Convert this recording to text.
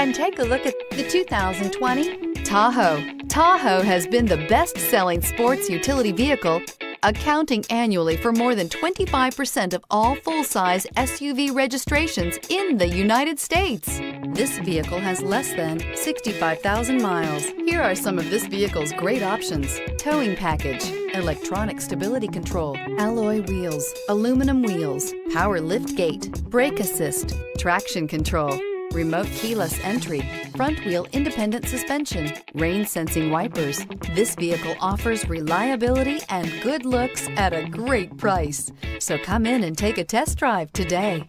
and take a look at the 2020 Tahoe. Tahoe has been the best-selling sports utility vehicle accounting annually for more than 25% of all full-size SUV registrations in the United States. This vehicle has less than 65,000 miles. Here are some of this vehicle's great options. Towing package, electronic stability control, alloy wheels, aluminum wheels, power lift gate, brake assist, traction control, remote keyless entry, front wheel independent suspension, rain sensing wipers. This vehicle offers reliability and good looks at a great price. So come in and take a test drive today.